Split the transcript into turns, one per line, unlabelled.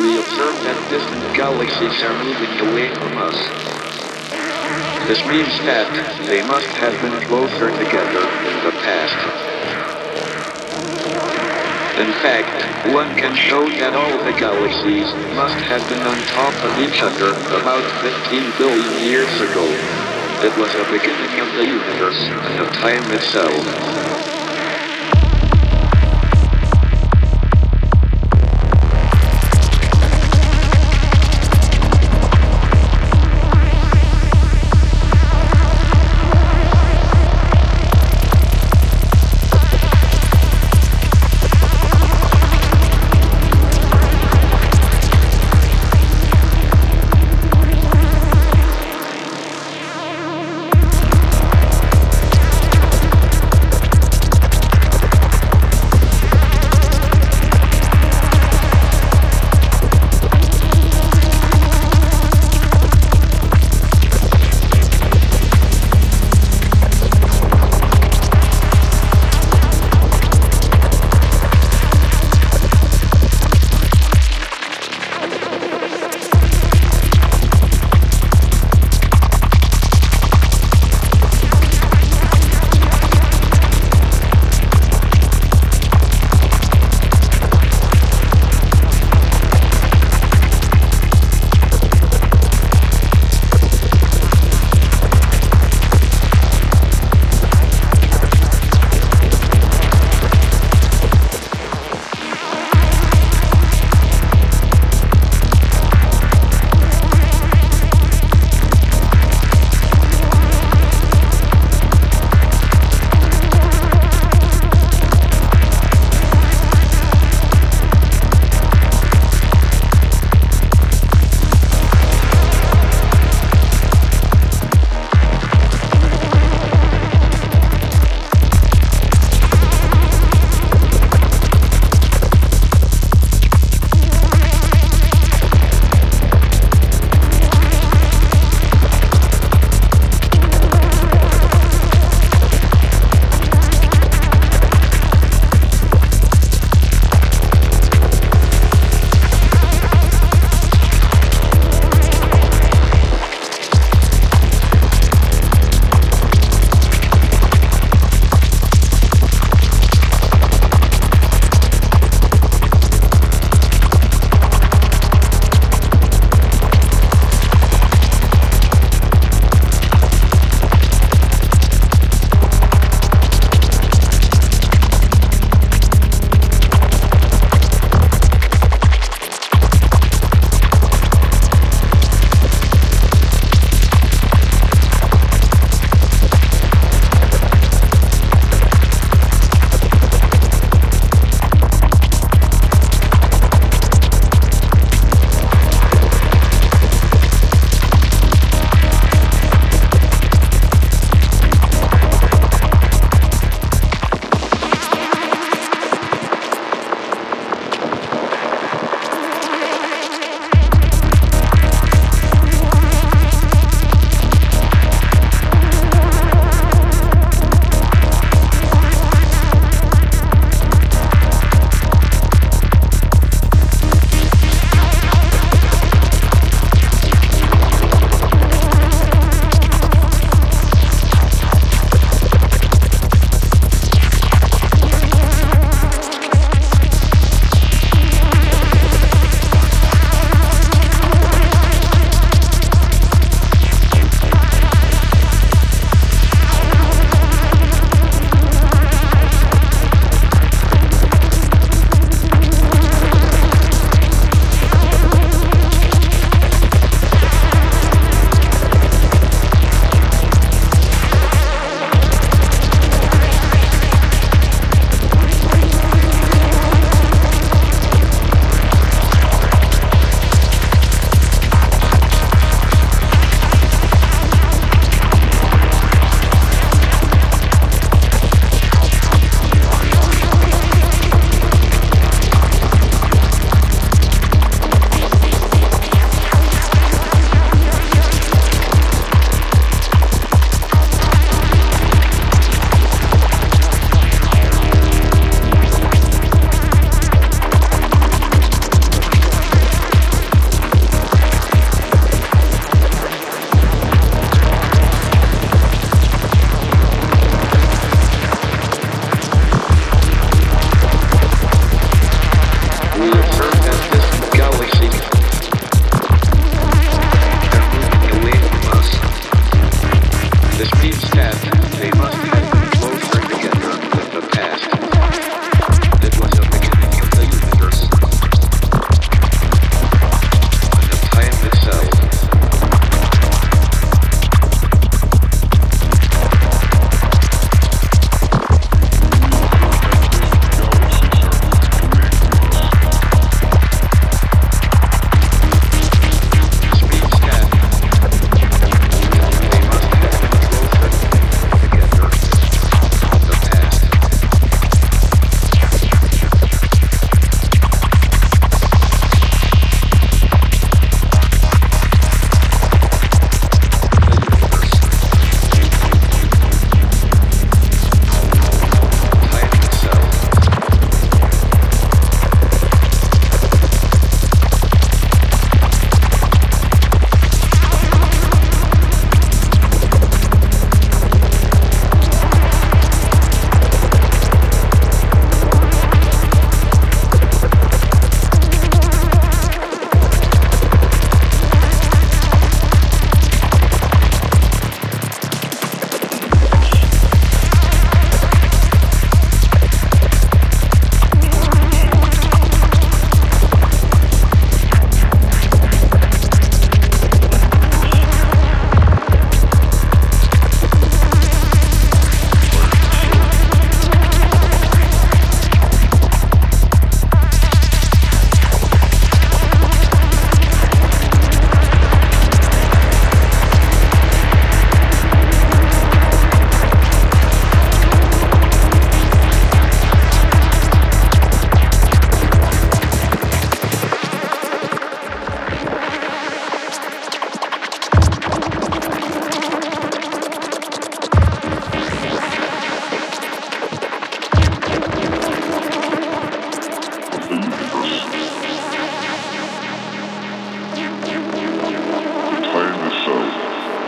we observe that distant galaxies are moving away from us. This means that they must have been closer together in the past. In fact, one can show that all the galaxies must have been on top of each other about 15 billion years ago. It was the beginning of the universe and of time itself.